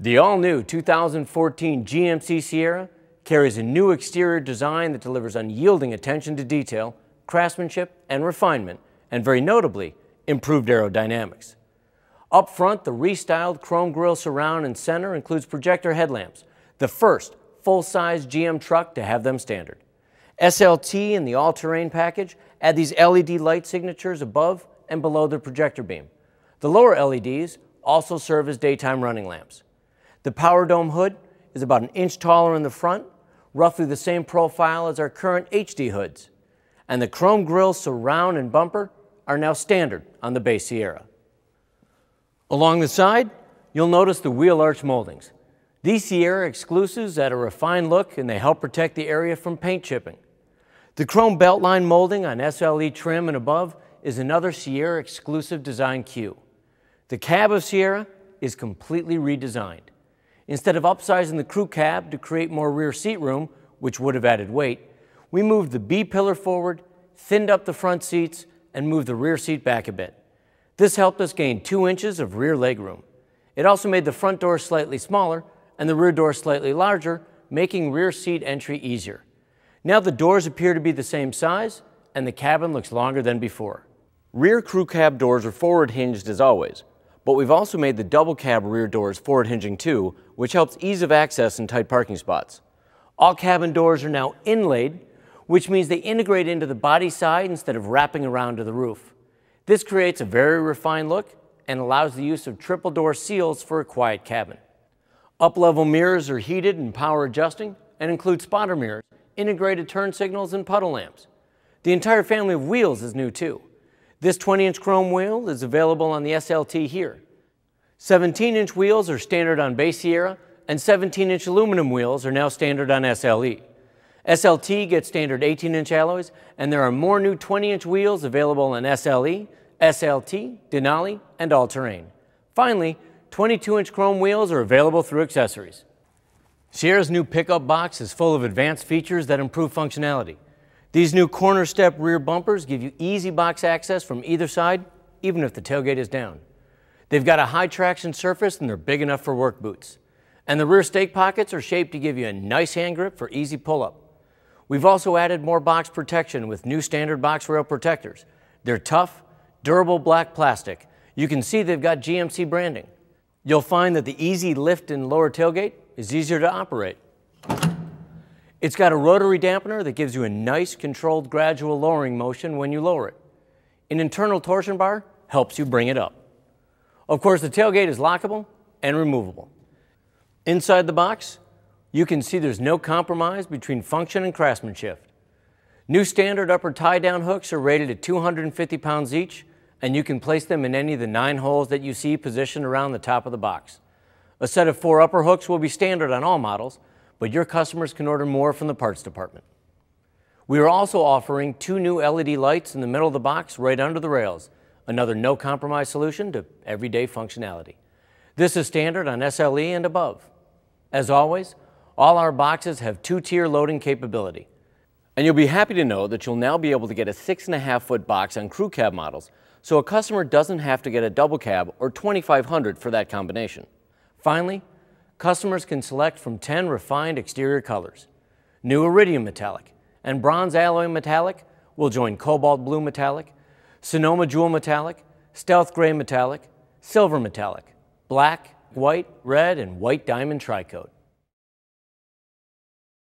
The all-new 2014 GMC Sierra carries a new exterior design that delivers unyielding attention to detail, craftsmanship, and refinement, and very notably, improved aerodynamics. Up front, the restyled chrome grille surround and center includes projector headlamps, the first full-size GM truck to have them standard. SLT and the all-terrain package add these LED light signatures above and below the projector beam. The lower LEDs also serve as daytime running lamps. The Power Dome hood is about an inch taller in the front, roughly the same profile as our current HD hoods. And the chrome grille surround and bumper are now standard on the base Sierra. Along the side, you'll notice the wheel arch moldings. These Sierra exclusives add a refined look and they help protect the area from paint chipping. The chrome beltline molding on SLE trim and above is another Sierra exclusive design cue. The cab of Sierra is completely redesigned. Instead of upsizing the crew cab to create more rear seat room, which would have added weight, we moved the B pillar forward, thinned up the front seats, and moved the rear seat back a bit. This helped us gain two inches of rear legroom. It also made the front door slightly smaller and the rear door slightly larger, making rear seat entry easier. Now the doors appear to be the same size and the cabin looks longer than before. Rear crew cab doors are forward hinged as always, but we've also made the double cab rear doors forward hinging too, which helps ease of access in tight parking spots. All cabin doors are now inlaid, which means they integrate into the body side instead of wrapping around to the roof. This creates a very refined look and allows the use of triple door seals for a quiet cabin. Up-level mirrors are heated and power adjusting and include spotter mirrors, integrated turn signals, and puddle lamps. The entire family of wheels is new too. This 20-inch chrome wheel is available on the SLT here. 17-inch wheels are standard on base Sierra, and 17-inch aluminum wheels are now standard on SLE. SLT gets standard 18-inch alloys, and there are more new 20-inch wheels available on SLE, SLT, Denali, and all-terrain. Finally, 22-inch chrome wheels are available through accessories. Sierra's new pickup box is full of advanced features that improve functionality. These new corner step rear bumpers give you easy box access from either side, even if the tailgate is down. They've got a high traction surface and they're big enough for work boots. And the rear stake pockets are shaped to give you a nice hand grip for easy pull-up. We've also added more box protection with new standard box rail protectors. They're tough, durable black plastic. You can see they've got GMC branding. You'll find that the easy lift and lower tailgate is easier to operate. It's got a rotary dampener that gives you a nice controlled gradual lowering motion when you lower it. An internal torsion bar helps you bring it up. Of course, the tailgate is lockable and removable. Inside the box, you can see there's no compromise between function and craftsmanship. New standard upper tie-down hooks are rated at 250 pounds each, and you can place them in any of the nine holes that you see positioned around the top of the box. A set of four upper hooks will be standard on all models, but your customers can order more from the parts department. We are also offering two new LED lights in the middle of the box right under the rails, another no compromise solution to everyday functionality. This is standard on SLE and above. As always, all our boxes have two-tier loading capability. And you'll be happy to know that you'll now be able to get a six and a half foot box on crew cab models, so a customer doesn't have to get a double cab or 2500 for that combination. Finally, customers can select from 10 refined exterior colors. New iridium metallic and bronze alloy metallic will join cobalt blue metallic, Sonoma jewel metallic, stealth gray metallic, silver metallic, black, white, red, and white diamond tricoat.